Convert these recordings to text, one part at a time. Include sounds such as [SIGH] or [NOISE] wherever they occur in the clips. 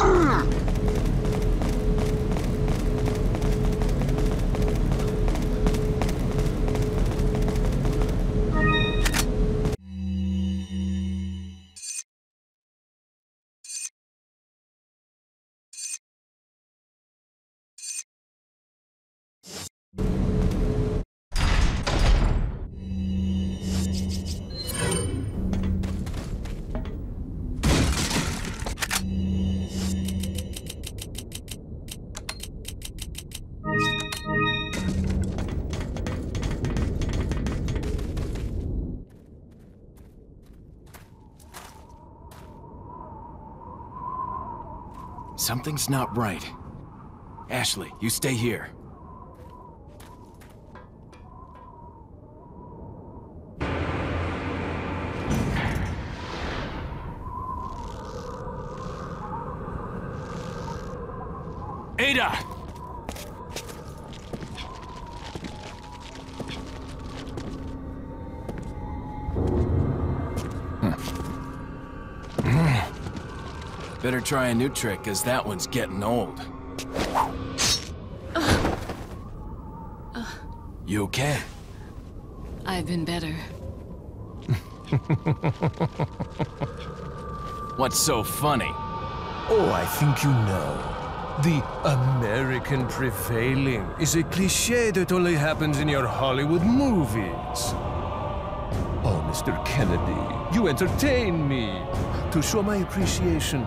Ah! Something's not right. Ashley, you stay here. Better try a new trick, cause that one's getting old. You okay? I've been better. [LAUGHS] What's so funny? Oh, I think you know. The American prevailing is a cliche that only happens in your Hollywood movies. Oh, Mr. Kennedy, you entertain me. To show my appreciation,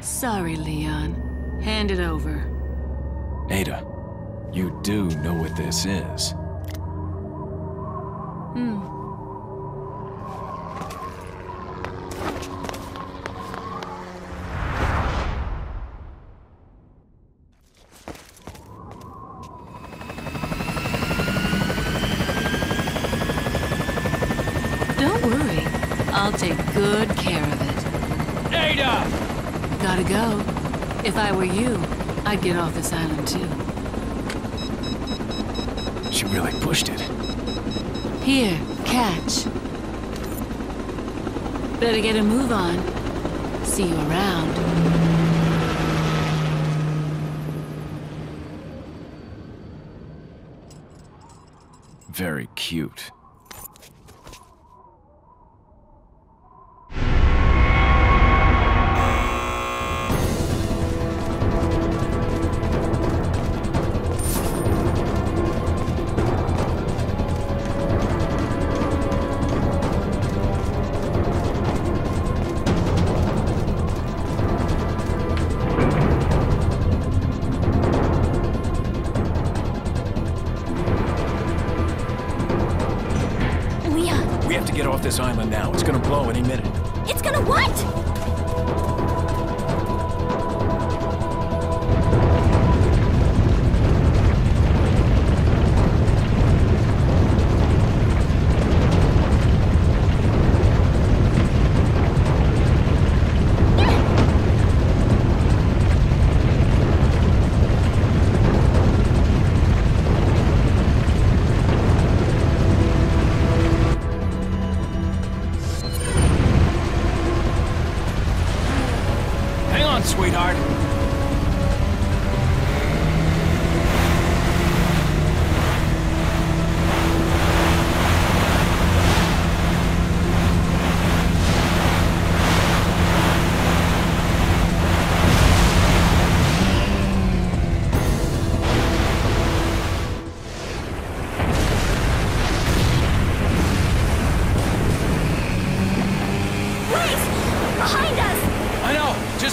Sorry, Leon. Hand it over. Ada, you do know what this is. Hmm. Don't worry. I'll take good care of! Gotta go. If I were you, I'd get off this island too. She really pushed it. Here, catch. Better get a move on. See you around. Very cute. We have to get off this island now. It's gonna blow any minute. it's gonna what?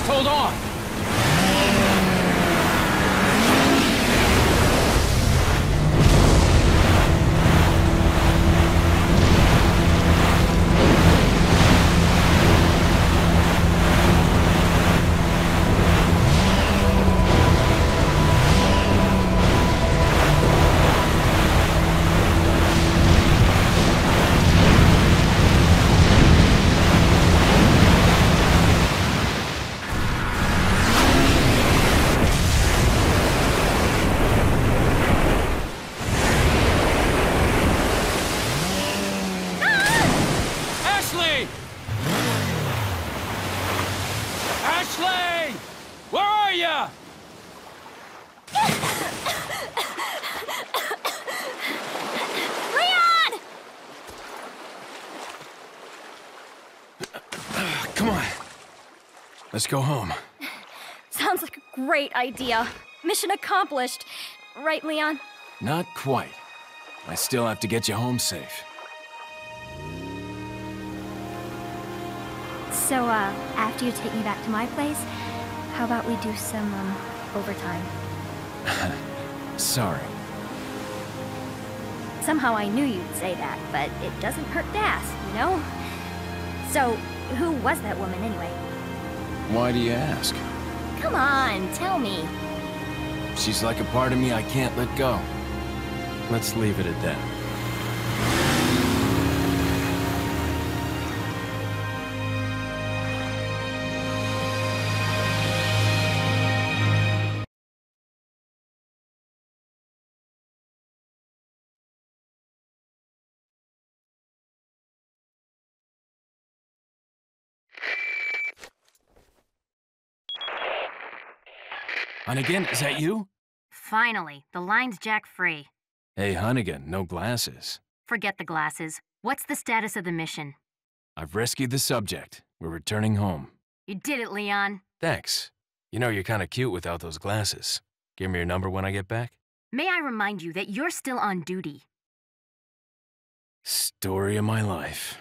偷东啊！Where? Leon! Come on. Let's go home. Sounds like a great idea. Mission accomplished. Right, Leon? Not quite. I still have to get you home safe. So, uh, after you take me back to my place, how about we do some, um, overtime? [LAUGHS] Sorry. Somehow I knew you'd say that, but it doesn't hurt to ask, you know? So, who was that woman anyway? Why do you ask? Come on, tell me. She's like a part of me I can't let go. Let's leave it at that. Hunnigan, is that you? Finally, the line's jack free. Hey, Hunnigan, no glasses. Forget the glasses. What's the status of the mission? I've rescued the subject. We're returning home. You did it, Leon. Thanks. You know, you're kind of cute without those glasses. Give me your number when I get back. May I remind you that you're still on duty? Story of my life.